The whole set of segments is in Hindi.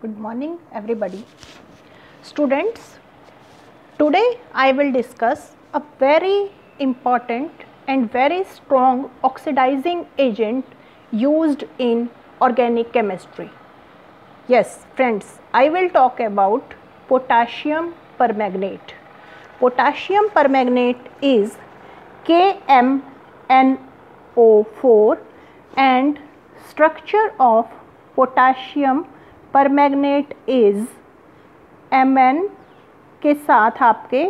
good morning everybody. Students today i will discuss a very important and very strong oxidizing agent used in organic chemistry. Yes friends i will talk about potassium permanganate potassium permanganate is KMNO4 and structure of potassium permanganate is M N के साथ आपके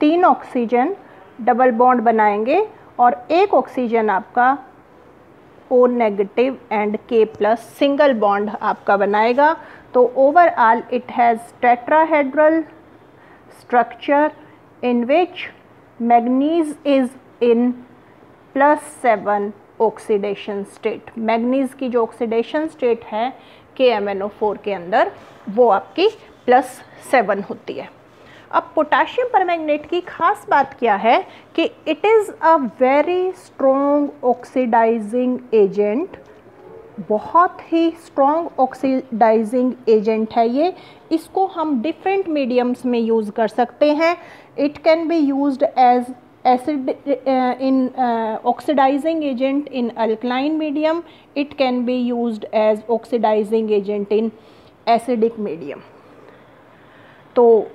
तीन ऑक्सीजन डबल बॉन्ड बनाएँगे और एक ऑक्सीजन आपका O negative and K plus single bond आपका बनाएगा। तो overall it has tetrahedral structure in which manganese is in plus seven oxidation state manganese की जो ऑक्सीडेशन स्टेट है के एम एन ओ फोर के अंदर, वो आपकी प्लस सेवन होती है। अब पोटाशियम परमैग्नेट की खास बात क्या है कि it is a very strong oxidising agent बहुत ही स्ट्रॉन्ग ऑक्सीडाइजिंग एजेंट है ये। इसको हम डिफरेंट मीडियम्स में यूज़ कर सकते हैं। It can be used as acid uh, in uh, oxidizing agent in alkaline medium it can be used as oxidizing agent in acidic medium so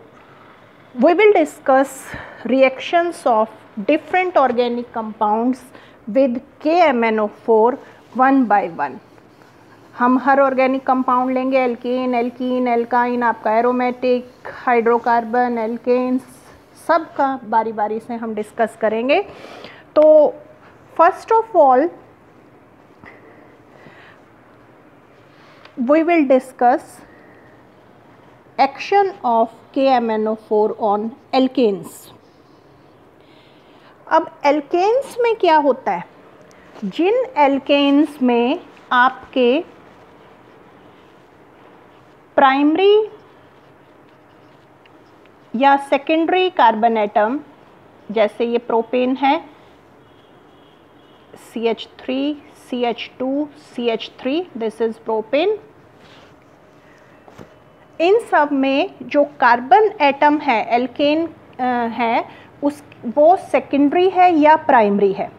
we will discuss reactions of different organic compounds with KMNO4 one by one हम हर ऑर्गेनिक कंपाउंड लेंगे एल्केन एल्कीन एल्काइन आपका एरोमेटिक हाइड्रोकार्बन एल्केन्स सब का बारी बारी से हम डिस्कस करेंगे। तो first of all we will discuss action of K M N O four on alkanes अब एल्केन्स में क्या होता है? जिन एल्केन्स में आपके प्राइमरी या सेकेंडरी कार्बन एटम जैसे ये प्रोपेन है C H three C H two C H three this is propane इन सब में जो कार्बन एटम है एल्केन है, उस, वो सेकेंडरी है या प्राइमरी है?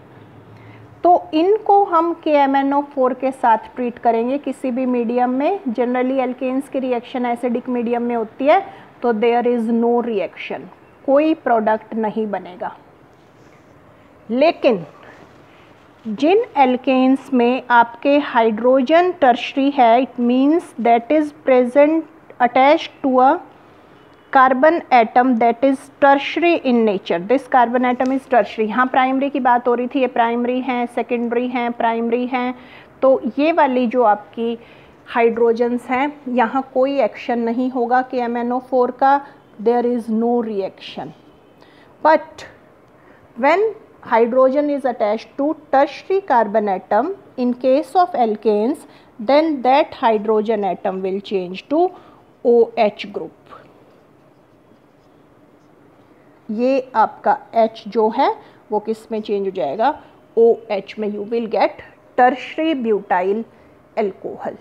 तो इनको हम के एम एन ओ फोर के साथ ट्रीट करेंगे किसी भी मीडियम में। जनरली एल्केन्स की रिएक्शन एसिडिक मीडियम में होती है। तो देयर इज़ नो रिएक्शन कोई प्रोडक्ट नहीं बनेगा. लेकिन, जिन एल्केन्स में आपके हाइड्रोजन टर्शरी है it means that is present attach to a carbon atom that is tertiary in nature this carbon atom is tertiary यहाँ प्राइमरी की बात हो रही थी, ये प्राइमरी हैं सेकेंडरी हैं प्राइमरी हैं. तो ये वाली जो आपकी हाइड्रोजन्स हैं। यहाँ कोई एक्शन नहीं होगा कि एम एन ओ फोर का। There is no reaction but when hydrogen is attach to tertiary carbon atom in case of alkanes then that hydrogen atom will change to O H group ये आपका एच जो है, वो किसमें चेंज हो जाएगा? ओ एच में you will get tertiary butyl alcohol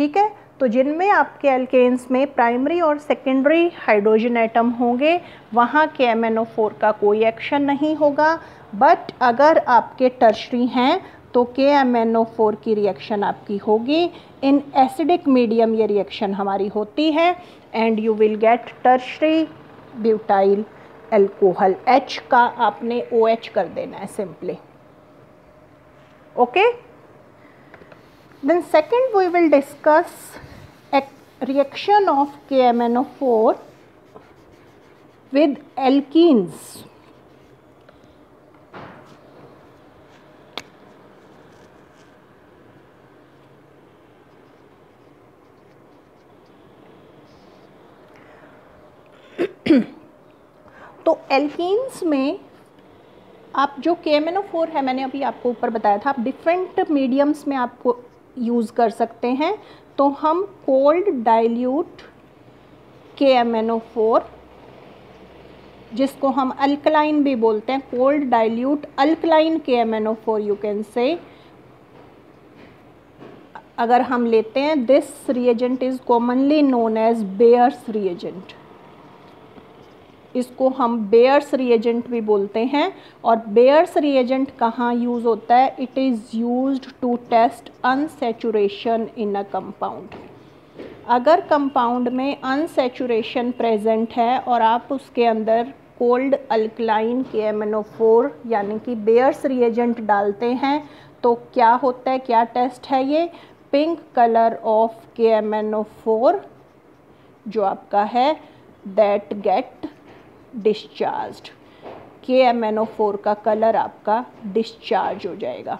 ठीक है? तो जिनमें आपके एल्केन्स में प्राइमरी और सेकेंडरी हाइड्रोजन एटम होंगे, वहाँ के एम का कोई एक्शन नहीं होगा। बट अगर आपके टर्शरी हैं तो K M N O four की रिएक्शन आपकी होगी। इन एसिडिक मीडियम ये रिएक्शन हमारी होती है। And you will get tertiary butyl alcohol H का आपने ओ एच कर देना है simply okay okay? Then second we will discuss reaction of KMNO4 with alkenes. तो एल्कीन्स में आप जो के एम एन ओ फोर है मैंने अभी आपको ऊपर बताया था आप डिफरेंट मीडियम्स में आपको यूज़ कर सकते हैं तो हम cold dilute K M N O four जिसको हम अल्कलाइन भी बोलते हैं cold dilute alkaline K M N O four you can say अगर हम लेते हैं this reagent is commonly known as Baeyer's reagent इसको हम बेयर्स रिएजेंट भी बोलते हैं। और बेयर्स रिएजेंट कहाँ यूज़ होता है? It is use to test unsaturation in a compound अगर कंपाउंड में अनसेचुरेशन प्रेजेंट है और आप उसके अंदर कोल्ड अल्कलाइन के एम यानी कि बेयर्स रिएजेंट डालते हैं तो क्या होता है? क्या टेस्ट है ये? Pink colour of K M N O four जो आपका है that get discharge K M N O four का कलर आपका डिस्चार्ज हो जाएगा.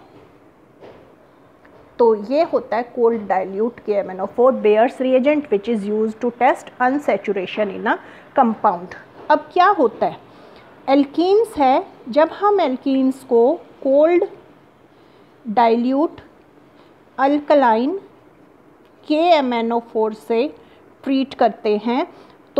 तो ये होता है cold dilute K M N O four Baeyer's reagent which is use to test unsaturation in a compound अब क्या होता है? एल्कीन्स है, जब हम एल्कीन्स को cold dilute alkaline K M N O four से ट्रीट करते हैं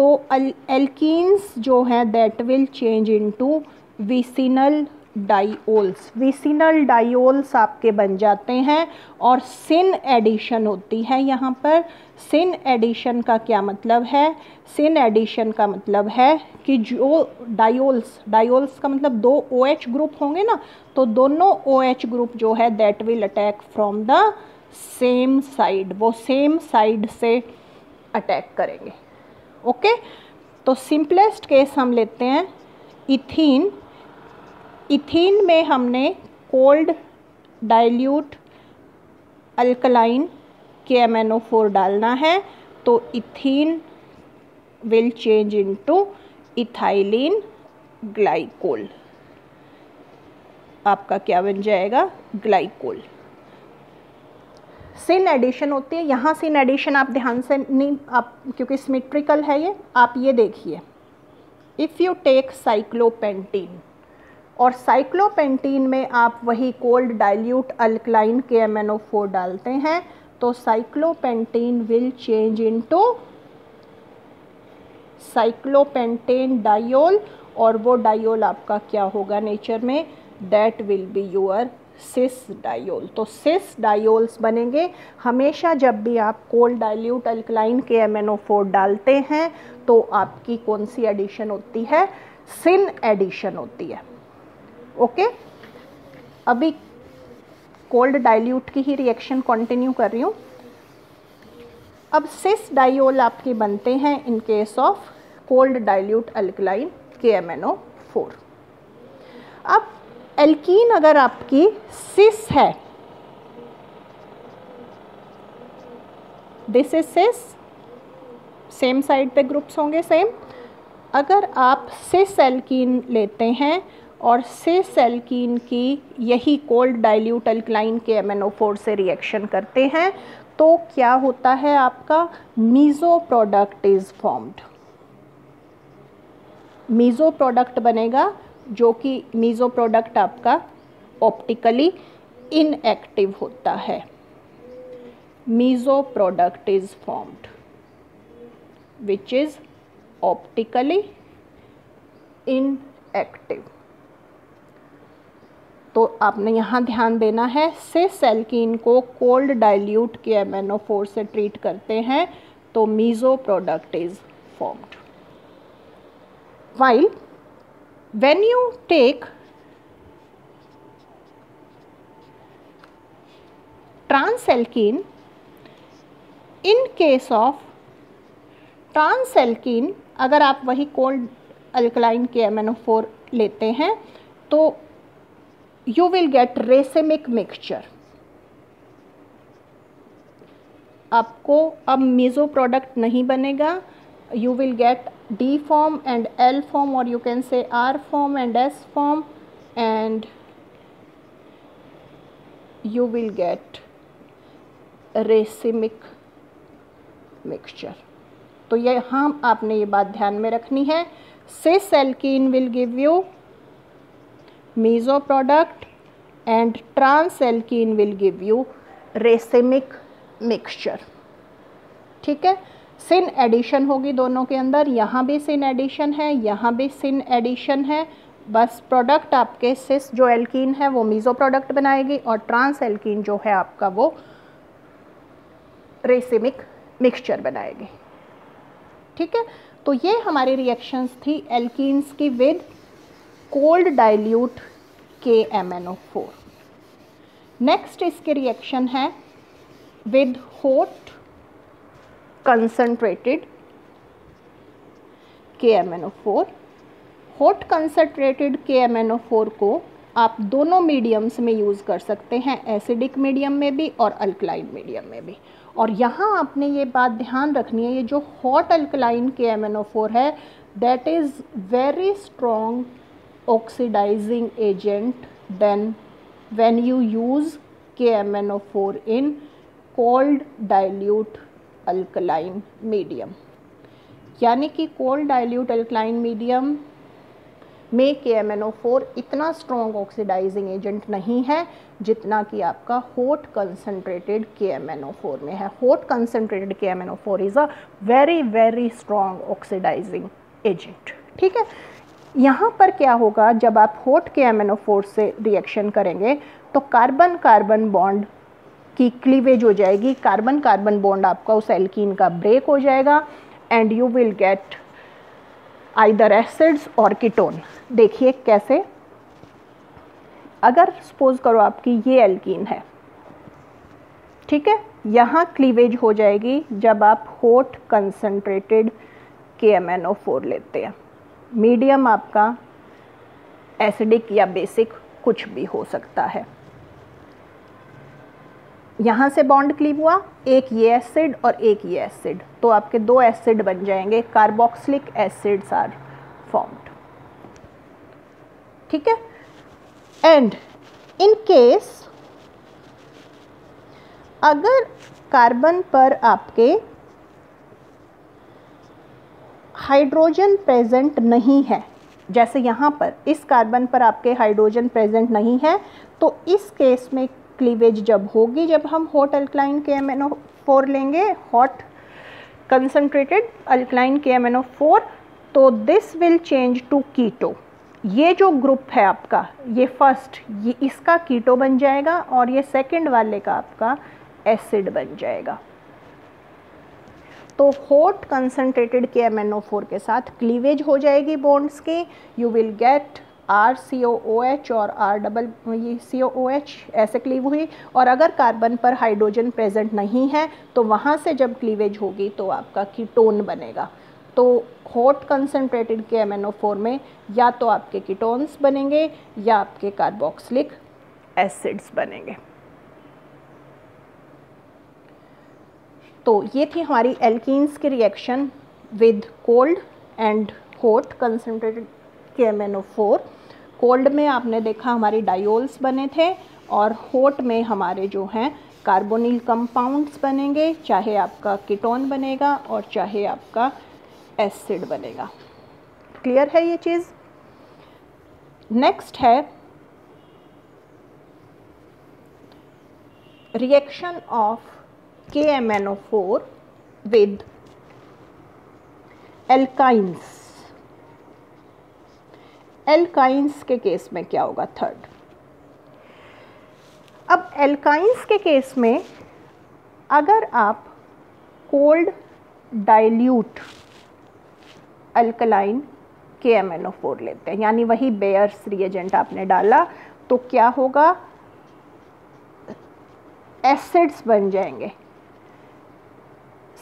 तो एल्कीन्स जो हैं that will change into vicinal diols vicinal diols आपके बन जाते हैं और सिन एडिशन होती है यहाँ पर। सिन एडिशन का क्या मतलब है? सिन एडिशन का मतलब है कि जो डायोल्स डायोल्स का मतलब दो ओ OH ग्रुप होंगे ना तो दोनों ओ OH ग्रुप जो है that will attack from the same side वो सेम साइड से अटैक करेंगे। ओके? तो सिंपलेस्ट केस हम लेते हैं, इथीन। इथीन में हमने cold dilute alkaline K M डालना है। तो ethene will change into ethylene glycol आपका क्या बन जाएगा? ग्लाइकोल सिन एडिशन होती है, यहाँ सिन एडिशन आप ध्यान से नहीं, आप, क्योंकि सिमेट्रिकल है ये, आप ये देखिए। इफ़ यू टेक साइक्लोपेंटीन और साइक्लोपेंटीन में आप वही cold dilute alkaline K M N O four डालते हैं तो cyclopentene will change into cyclopentane diol और वो डायोल आपका क्या होगा नेचर में? That will be your cis diol तो सिस डायोल्स बनेंगे हमेशा जब भी आप cold dilute alkaline K M डालते हैं तो आपकी कौन सी एडिशन होती है? सिन एडिशन होती है। ओके अभी कोल्ड डाइल्यूट की ही रिएक्शन कंटिन्यू कर रही हूँ। अब सिस डायोल आपके बनते हैं in case of cold dilute alkaline K M N O four अब एल्कीन अगर आपकी सिस है this is cis same side पे ग्रुप्स होंगे सेम अगर आप सिस एल्कीन लेते हैं और सिस एल्कीन की यही cold dilute alkaline K M से रिएक्शन करते हैं तो क्या होता है आपका? Meso product is formed meso product बनेगा जो कि मीज़ो प्रोडक्ट आपका ऑप्टिकली इनएक्टिव होता है। Meso product is formed which is optically inactive तो आपने यहाँ ध्यान देना है से सेल्किन को कोल्ड डाइल्यूट के एम से ट्रीट करते हैं तो meso product is formed while when you take transalkene, in case of trans alkene अगर आप वही कोल्ड अल्कलाइन के एम लेते हैं तो you will get racemic mixture आपको अब मीज़ो प्रोडक्ट नहीं बनेगा you will get D form and L form or you can say R form and S form and you will get racemic mixture तो ये हाँ आपने ये बात ध्यान में रखनी है cis alkene will give you meso product and trans alkene will give you racemic mixture ठीक है सिन एडिशन होगी दोनों के अंदर। यहाँ भी सिन एडिशन है, यहाँ भी सिन एडिशन है। बस प्रोडक्ट आपके सिस जो एल्कीन है, वो मीज़ो प्रोडक्ट बनाएगी और ट्रांस एल्कीन जो है आपका वो रेसिमिक मिक्सचर बनाएगी। ठीक है? तो ये हमारी रिएक्शंस थी एल्कीन्स की with cold dilute K M N O four next इसके रिएक्शन है with hot M N O four hot concentrated M N O four को आप दोनों मीडियम्स में यूज़ कर सकते हैं एसिडिक मीडियम में भी और अल्कलाइन मीडियम में भी। और यहाँ आपने ये बात ध्यान रखनी है, ये जो hot alkaline K M N O four है that is very strong oxidizing agent then when you use KMNO4 in cold dilute alkaline medium. यानी कि कोल्ड डाइल्यूट अल्कलाइन मीडियम में K M N O four इतना स्ट्रॉन्ग ऑक्सीडाइजिंग एजेंट नहीं है जितना कि आपका होट concentrated K M N O four में है। Hot concentrated K M N O four is a very very strong oxidizing agent ठीक है? यहाँ पर क्या होगा? जब आप hot K M N O four से रिएक्शन करेंगे तो कार्बन कार्बन बॉन्ड की क्लीवेज हो जाएगी कार्बन कार्बन बॉन्ड आपका उस एल्कीन का ब्रेक हो जाएगा and you will get either acids और कीटोन देखिए कैसे। अगर सपोज़ करो आपकी ये एल्कीन है, ठीक है? यहाँ क्लीवेज हो जाएगी जब आप होट concentrated K M N O four लेते हैं। मीडियम आपका एसिडिक या बेसिक कुछ भी हो सकता है। यहाँ से बॉन्ड क्लीव हुआ, एक ये एसिड और एक ये एसिड तो आपके दो एसिड बन जाएँगे कार्बोक्सिलिक एसिड्स आर फॉर्म्ड ठीक है? एंड इन केस अगर कार्बन पर आपके हाइड्रोजन प्रेजेंट नहीं है, जैसे यहाँ पर इस कार्बन पर आपके हाइड्रोजन प्रेजेंट नहीं है तो इस केस में क्लीवेज जब होगी, जब हम hot alkaline K M N O four लेंगे hot concentrated alkaline K M N O four तो this will change to keto ये जो ग्रुप है आपका, ये फ़र्स्ट ये इसका कीटो बन जाएगा और ये सेकंड वाले का आपका एसिड बन जाएगा. तो hot concentrated K M N O four के साथ क्लीवेज हो जाएगी बॉन्ड्स की. You will get R C O O H और आर डबल ये सी ओ ओ एच ऐसे क्लीव हुई। और अगर कार्बन पर हाइड्रोजन प्रेजेंट नहीं है तो वहाँ से जब क्लीवेज होगी तो आपका कीटोन बनेगा। तो हॉट कंसनट्रेटेड के एम में या तो आपके कीटोन्स बनेंगे, या आपके कार्बोक्सिलिक एसिड्स बनेंगे। तो ये थी हमारी एल्कीन्स की reaction with cold and hot concentrated K M N O four cold में आपने देखा हमारे डायोल्स बने थे और होट में हमारे जो हैं कार्बोनिल कंपाउंड्स बनेंगे, चाहे आपका कीटोन बनेगा और चाहे आपका एसिड बनेगा। क्लियर है ये चीज़? नेक्स्ट है reaction of KMNO4 with alkynes alkynes के केस में क्या होगा थर्ड अब एल्काइंस के केस में अगर आप cold dilute alkaline K M N O four लेते हैं यानी वही बेयर्स रिएजेंट आपने डाला तो क्या होगा एसिड्स बन जाएँगे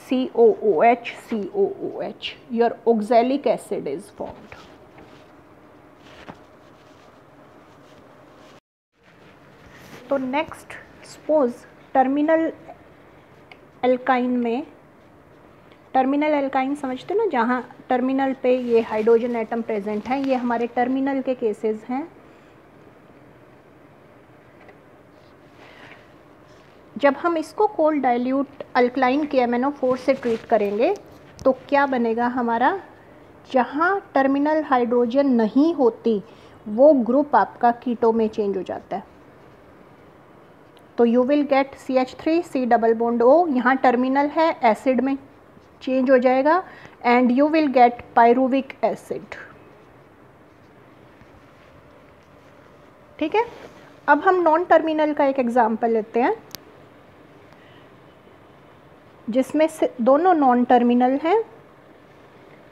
COOH, COOH. Your oxalic acid is formed. तो नेक्स्ट सपोज़ टर्मिनल एल्काइन में टर्मिनल एल्काइन समझते ना, जहाँ टर्मिनल पे ये हाइड्रोजन एटम प्रेजेंट है, ये हमारे टर्मिनल के केसेस हैं। जब हम इसको cold dilute alkaline K M से ट्रीट करेंगे तो क्या बनेगा हमारा? जहाँ टर्मिनल हाइड्रोजन नहीं होती, वो ग्रुप आपका कीटो में चेंज हो जाता है। तो you will get C H three C double bond O यहाँ टर्मिनल है एसिड में चेंज हो जाएगा and you will get pyruvic acid ठीक है? अब हम नॉन टर्मिनल का एक एग्ज़ाम्पल लेते हैं, जिसमें से दोनों नॉन टर्मिनल हैं।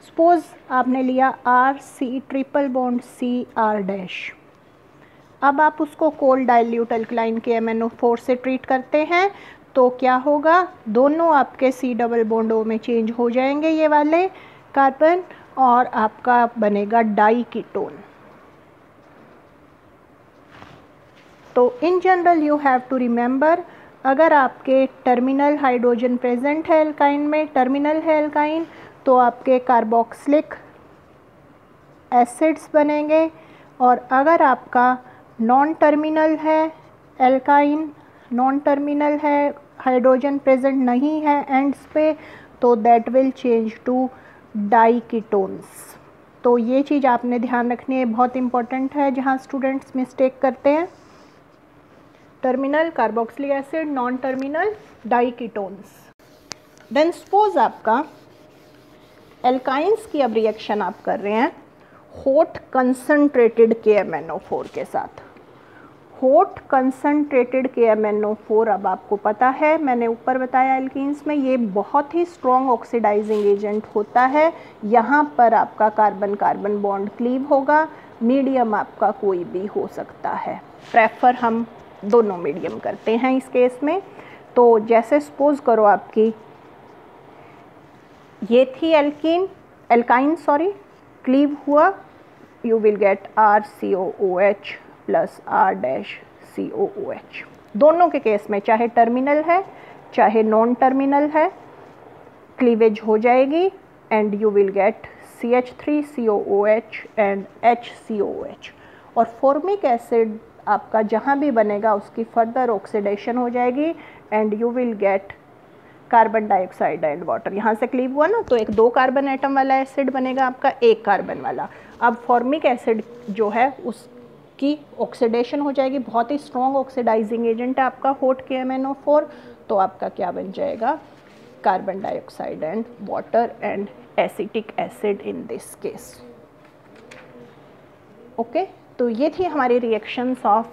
सपोज़ आपने लिया R C triple bond C R dash अब आप उसको cold dilute alkaline K M से ट्रीट करते हैं तो क्या होगा? दोनों आपके सी डबल बॉन्डो में चेंज हो जाएँगे ये वाले कार्बन और आपका बनेगा डाई कीटोन तो in general you have to remember अगर आपके टर्मिनल हाइड्रोजन प्रेजेंट है एल्काइन में टर्मिनल है एल्काइन तो आपके कार्बोक्सिलिक एसिड्स बनेंगे और अगर आपका नॉन टर्मिनल है एल्काइन नॉन टर्मिनल है हाइड्रोजन प्रेजेंट नहीं है एंड्स पे तो that will change to diketones तो ये चीज़ आपने ध्यान रखनी है, बहुत इंपॉर्टेंट है, जहाँ स्टूडेंट्स मिस्टेक करते हैं। Terminal carboxylic acid non terminal diketones then suppose आपका एल्काइंस की अब रिएक्शन आप कर रहे हैं होट कंसनट्रेटेड के एम के साथ। Hot concentrated K M N O four अब आपको पता है। मैंने ऊपर बताया एल्किन्स में। ये बहुत ही स्ट्रॉन्ग ऑक्सीडाइजिंग एजेंट होता है। यहाँ पर आपका कार्बन कार्बन बॉन्ड क्लीव होगा। मीडियम आपका कोई भी हो सकता है। प्रेफर हम दोनों मीडियम करते हैं इस केस में। तो जैसे सपोज़ करो आपकी ये थी एल्किन एल्काइन सॉरी क्लीव हुआ। You will get R C O O H plus R dash C O O H. दोनों के केस में चाहे टर्मिनल है, चाहे नॉन टर्मिनल है, क्लीवेज हो जाएगी and you will get C H three C O O H and H C O H और फॉर्मिक एसिड आपका जहाँ भी बनेगा, उसकी फर्दर ऑक्सीडेशन हो जाएगी and you will get carbon dioxide and water यहाँ से क्लीव हुआ ना तो एक दो कार्बन एटम वाला एसिड बनेगा आपका, एक कार्बन वाला। अब फॉर्मिक एसिड जो है उसकी ऑक्सीडेशन हो जाएगी। बहुत ही स्ट्रॉन्ग ऑक्सीडाइजिंग एजेंट है आपका होट के एम तो आपका क्या बन जाएगा? Carbon dioxide and water and acetic acid in this case okay तो ये थी हमारी reactions of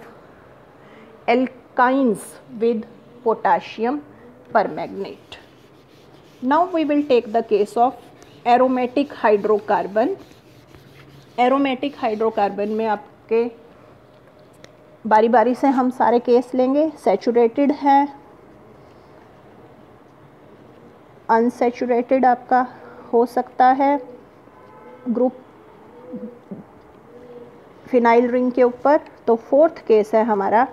alkynes with potassium permanganate. Now we will take the case of aromatic hydrocarbon. Aromatic hydrocarbon में आपके बारी बारी से हम सारे केस लेंगे। सेचुरेटेड है। अनसेचूरेटेड आपका हो सकता है। ग्रुप फिनाइल रिंग के ऊपर। तो फोर्थ केस है हमारा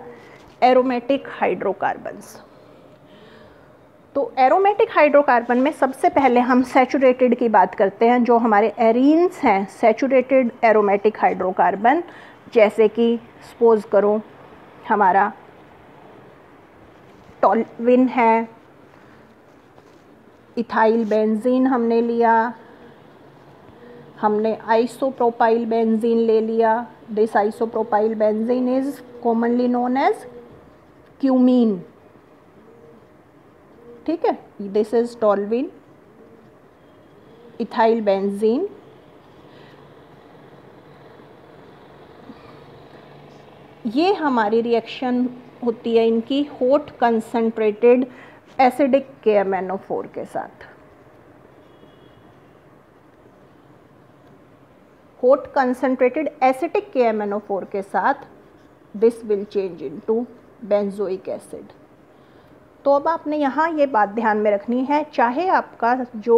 एरोमेटिक हाइड्रोकार्बन्स तो एरोमेटिक हाइड्रोकार्बन में सबसे पहले हम सेचुरेटेड की बात करते हैं, जो हमारे एरीन्स हैं। सेचुरेटेड एरोमेटिक हाइड्रोकार्बन जैसे कि सपोज़ करो हमारा टॉलविन है इथाइल बेंजीन हमने लिया, हमने आइसोप्रोपाइल बेंजीन ले लिया। This isopropyl benzene is commonly known as cumene ठीक है? This is toluene ethyl benzene ये हमारी रिएक्शन होती है इनकी hot concentrated acidic K M N O four के साथ। Hot concentrated acidic K M N O four के साथ this will change into benzoic acid तो अब आपने यहाँ ये बात ध्यान में रखनी है, चाहे आपका जो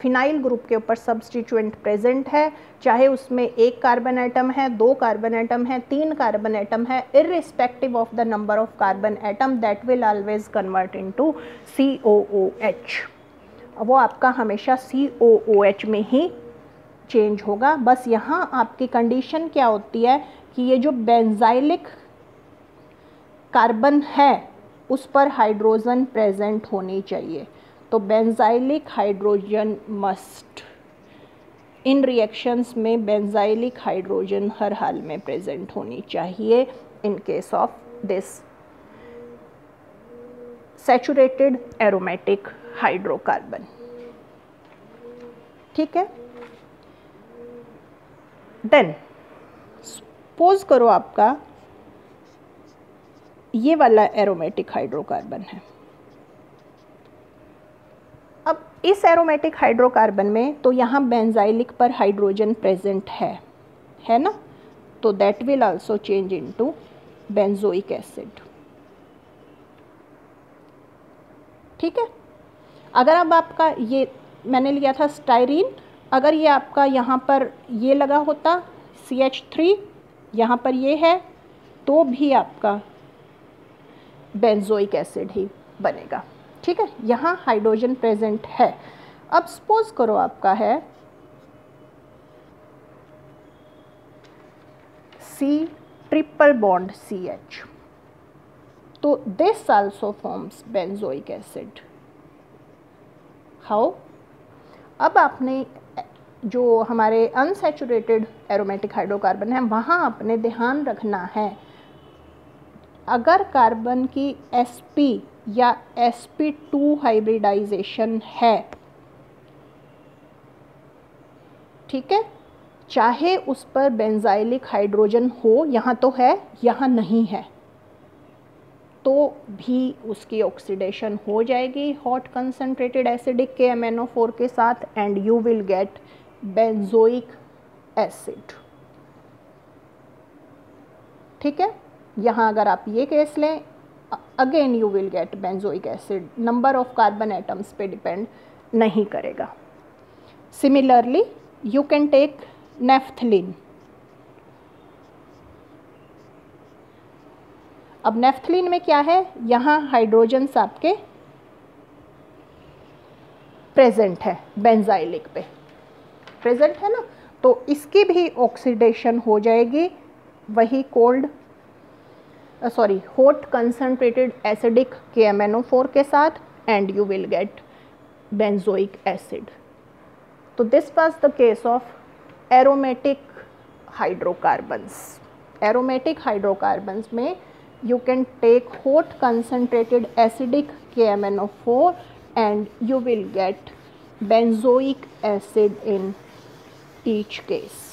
फिनाइल ग्रुप के ऊपर सब्सटीट्यूएंट प्रेजेंट है, चाहे उसमें एक कार्बन एटम है, दो कार्बन एटम है, तीन कार्बन एटम है irrespective of the number of carbon atom that will always convert into H वो आपका हमेशा एच में ही चेंज होगा। बस यहाँ आपकी कंडीशन क्या होती है कि ये जो बेंजाइलिक कार्बन है, उस पर हाइड्रोजन प्रेजेंट होनी चाहिए। तो benzylic hydrogen must in reactions में बेंजाइलिक हाइड्रोजन हर हाल में प्रेजेंट होनी चाहिए in case of this saturated aromatic hydrocarbon ठीक है? देन सपोज़ करो आपका ये वाला एरोमेटिक हाइड्रोकार्बन है अब इस एरोमेटिक हाइड्रोकार्बन में तो यहाँ बेंजाइलिक पर हाइड्रोजन प्रेजेंट है है ना? तो that will also change into benzoic acid ठीक है? अगर अब आपका ये, मैंने लिया था स्टाइरीन अगर ये आपका यहाँ पर ये लगा होता सी एच थ्री यहाँ पर ये है तो भी आपका बेंजोइक एसिड ही बनेगा। ठीक है, यहाँ हाइड्रोजन प्रेजेंट है। अब सपोज़ करो आपका है C triple bond C H तो this also forms benzoic acid how अब आपने, जो हमारे अनसेचुरेटेड एरोमेटिक हाइड्रोकार्बन है, वहाँ आपने ध्यान रखना है। अगर कार्बन की sp या sp2 हाइब्रिडाइजेशन है। ठीक है? चाहे उस पर बेंजाइलिक हाइड्रोजन हो, यहाँ तो है, यहाँ नहीं है। तो भी उसकी ऑक्सीडेशन हो जाएगी hot concentrated acidic K M के साथ and you will get benzoic acid ठीक है? यहाँ अगर आप ये केस लें again you will get benzoic acid number of carbon atoms पे डिपेंड नहीं करेगा. Similarly you can take naphthalene अब नेफ्थलिन में क्या है? यहाँ हाइड्रोजन्स आपके प्रेजेंट है बेंजाइलिक पे. प्रेजेंट है ना? तो इसकी भी ऑक्सीडेशन हो जाएगी, वही cold sorry hot concentrated acidic K M N O four के साथ and you will get benzoic acid तो this was the case of aromatic hydrocarbons aromatic hydrocarbons में you can take hot you can take hot concentrated acidic KMnO4 and you will get benzoic acid in each case.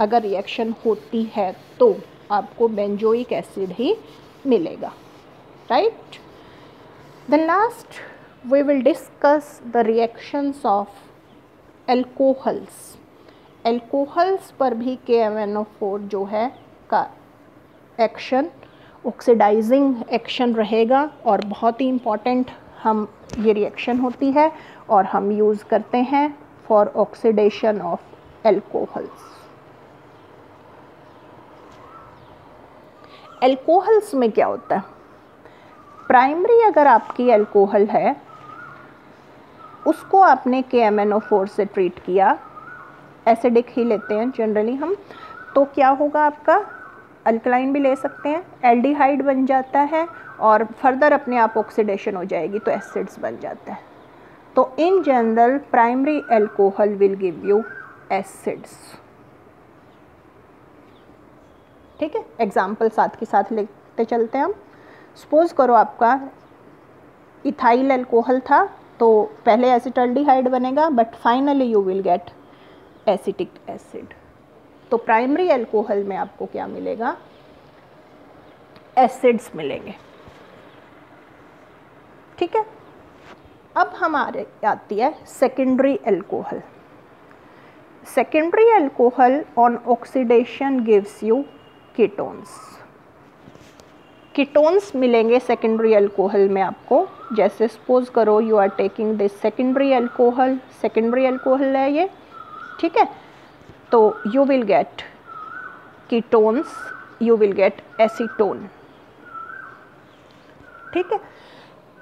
अगर रिएक्शन होती है तो। आपको बेंजोइक एसिड ही मिलेगा right the last we will discuss the reactions of alcohols. Alcohols पर भी KMnO4 जो है का एक्शन ऑक्सीडाइजिंग एक्शन रहेगा और बहुत ही इंपॉर्टेंट हम ये रिएक्शन होती है और हम यूज़ करते हैं for oxidation of alcohols alcohols में क्या होता है? प्राइमरी अगर आपकी एल्कोहल है, उसको आपने K M N O four से ट्रीट किया एसिडिक ही लेते हैं जनरली हम तो क्या होगा आपका? अल्कलाइन भी ले सकते हैं एल्डिहाइड बन जाता है और फर्दर अपने आप ऑक्सीडेशन हो जाएगी तो एसिड्स बन जाता है। तो in general primary alcohol will give you acids ठीक है? एग्ज़ाम्पल साथ के साथ लेते चलते हैं हम। सपोज़ करो आपका इथाइल एल्कोहल था तो पहले एसिटल्डिहाइड बनेगा but finally you will get acetic acid तो प्राइमरी एल्कोहल में आपको क्या मिलेगा? एसिड्स मिलेंगे। ठीक है? अब हमारे आती है secondary alcohol secondary alcohol on oxidation gives you ketones ketones मिलेंगे सेकेंडरी एल्कोहल में आपको। जैसे सपोज़ करो you are taking this secondary alcohol secondary alcohol है ये, ठीक है? तो you will get ketones you will get acetone ठीक है?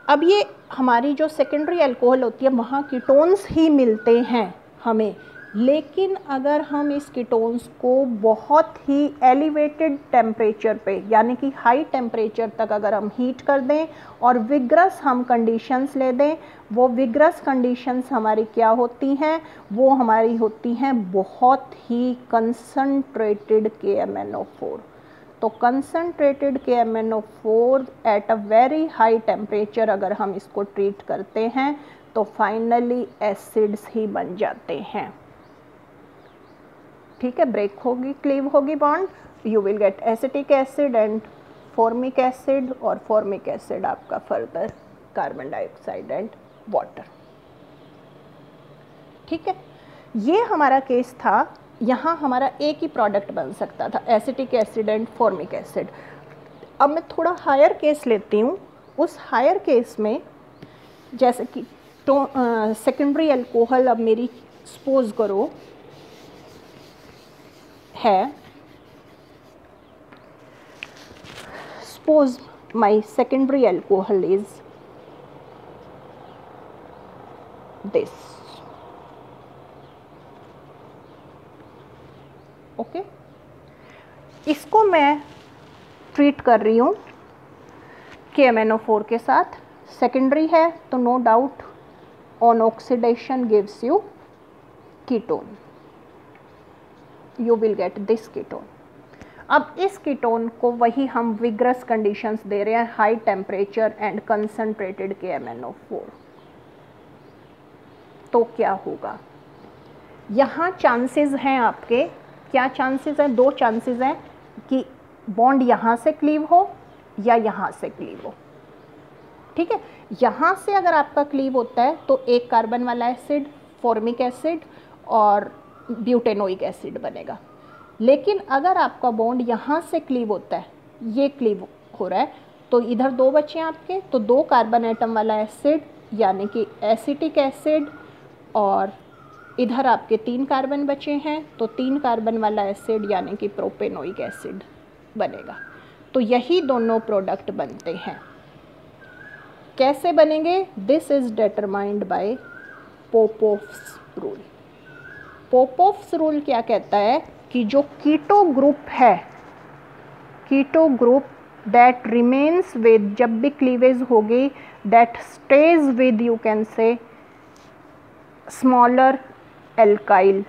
अब ये हमारी जो सेकेंडरी अल्कोहल होती है, वहाँ कीटोन्स ही मिलते हैं हमें। लेकिन अगर हम इस कीटोन्स को बहुत ही एलिवेटेड टेम्परेचर पे, यानी कि हाई टेम्परेचर तक अगर हम हीट कर दें और विग्रस हम कंडीशंस ले दें, वो विग्रस कंडीशंस हमारी क्या होती हैं? वो हमारी होती हैं बहुत ही concentrated K M N O four तो concentrated K M N O four at a very high temperature अगर हम इसको ट्रीट करते हैं तो फाइनली एसिड्स ही बन जाते हैं। ठीक है ब्रेक होगी क्लीव होगी bond you will get acetic acid and formic acid और फॉर्मिक एसिड आपका further carbon dioxide and water ठीक है? ये हमारा केस था, यहाँ हमारा एक ही प्रोडक्ट बन सकता था acetic acid and formic acid अब मैं थोड़ा हायर केस लेती हूँ, उस हायर केस में जैसे कि तो सेकेंडरी अल्कोहल अब मेरी सपोज़ करो है। Suppose my secondary alcohol is this. Okay? इसको मैं ट्रीट कर रही हूँ के एम एन ओ फोर के साथ। सेकेंडरी है तो no doubt on oxidation gives you ketone you will get this ketone अब इस कीटोन को वही हम विग्रस कंडीशंस दे रहे हैं high temperature and concentrated K M N O four तो क्या होगा? यहाँ चांसेस हैं आपके, क्या चांसेस हैं? दो चांसेस हैं कि बॉन्ड यहाँ से क्लीव हो या यहाँ से क्लीव हो। ठीक है? यहाँ से अगर आपका क्लीव होता है तो एक कार्बन वाला एसिड फॉर्मिक एसिड और ब्यूटेनोइक एसिड बनेगा। लेकिन अगर आपका बॉन्ड यहाँ से क्लीव होता है, ये क्लीव हो रहा है तो इधर दो बचे हैं आपके तो दो कार्बन एटम वाला एसिड यानी कि एसिटिक एसिड और इधर आपके तीन कार्बन बचे हैं तो तीन कार्बन वाला एसिड यानी कि प्रोपेनोइक एसिड बनेगा। तो यही दोनों प्रोडक्ट बनते हैं। कैसे बनेंगे? This is determined by Popoff's rule Popoff's rule क्या कहता है कि जो कीटो ग्रुप है keto group that remains with जब भी क्लीवेज होगी that stage with you can say smaller alkyl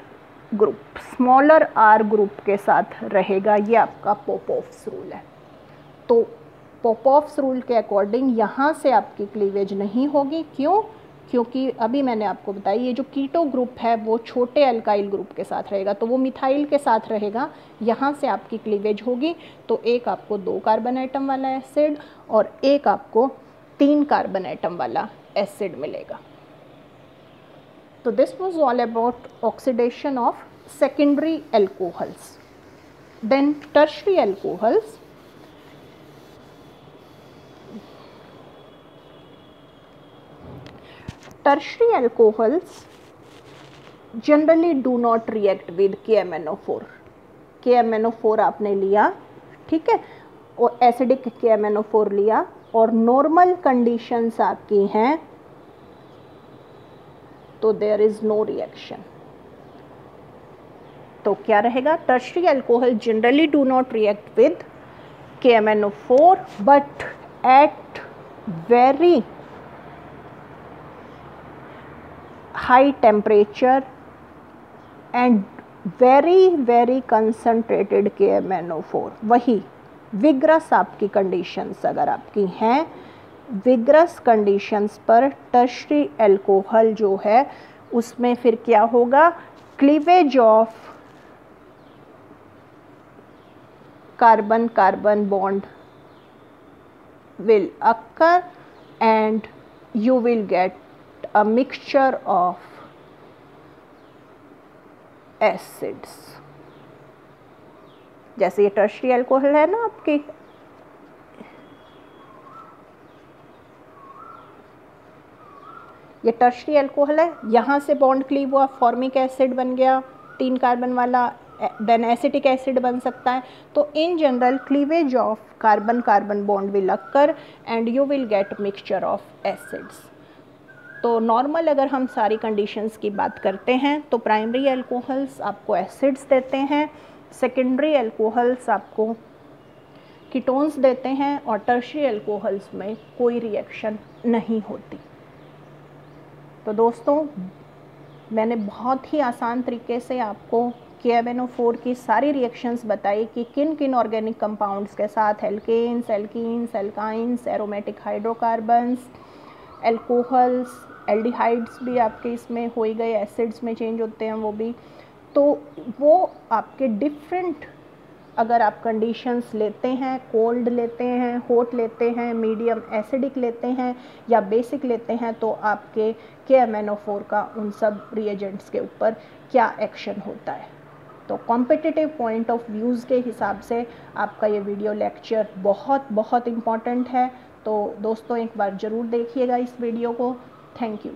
group smaller R group के साथ रहेगा, ये आपका पोपोफ्स रूल है। तो पोपोफ्स रूल के अकॉर्डिंग यहाँ से आपकी क्लीवेज नहीं होगी, क्यों? क्योंकि अभी मैंने आपको बताया, ये जो कीटो ग्रुप है, वो छोटे अल्काइल ग्रुप के साथ रहेगा। तो वो मिथाइल के साथ रहेगा। यहाँ से आपकी क्लीवेज होगी। तो एक आपको दो कार्बन आइटम वाला एसिड और एक आपको तीन कार्बन आइटम वाला एसिड मिलेगा। तो this was all about oxidation of secondary alcohols then tertiary alcohols tertiary alcohols generally do not react with KMNO4 KMNO4 आपने लिया, ठीक है? और एसिडिक KMNO4 लिया, और नॉर्मल कंडीशंस आपकी हैं तो देयर इज़ नो रिएक्शन तो क्या रहेगा? Tertiary alcohol generally do not react with K M N O four but at very high temperature and very very concentrated KMNO4 वही विग्रस आपकी कंडीशंस अगर आपकी हैं विग्रस कंडीशंस पर टर्शरी एल्कोहल जो है, उसमें फिर क्या होगा? Cleavage of carbon carbon bond will occur and you will get a mixture of acids. जैसे ये टर्शरी अल्कोहल है ना आपकी। ये टर्शरी अल्कोहल है, यहाँ से बॉन्ड क्लीव हुआ फॉर्मिक एसिड बन गया, तीन कार्बन वाला देन एसिटिक एसिड बन सकता है। तो in general cleavage of carbon carbon bond will occur and you will get mixture of acids तो नॉर्मल अगर हम सारी कंडीशंस की बात करते हैं तो प्राइमरी अल्कोहल्स आपको एसिड्स देते हैं सेकेंडरी अल्कोहल्स आपको कीटोन्स देते हैं, और टर्शरी अल्कोहल्स में कोई रिएक्शन नहीं होती। तो दोस्तों, मैंने बहुत ही आसान तरीके से आपको के फोर की सारी रिएक्शंस बताई कि किन किन ऑर्गेनिक कंपाउंड्स के साथ alkanes alkenes alkynes aromatic hydrocarbons alcohols aldehydes भी आपके इसमें हो ही गए एसिड्स में चेंज होते हैं, वो भी। तो वो आपके डिफरेंट अगर आप कंडीशंस लेते हैं कोल्ड लेते हैं हॉट लेते हैं मीडियम एसिडिक लेते हैं या बेसिक लेते हैं तो आपके के एम एन ओ फोर का उन सब रिएजेंट्स के ऊपर क्या एक्शन होता है? तो कॉम्पिटिटिव पॉइंट ऑफ़ व्यूज़ के हिसाब से आपका ये वीडियो लेक्चर बहुत बहुत इंपॉर्टेंट है। तो दोस्तों एक बार ज़रूर देखिएगा इस वीडियो को। Thank you.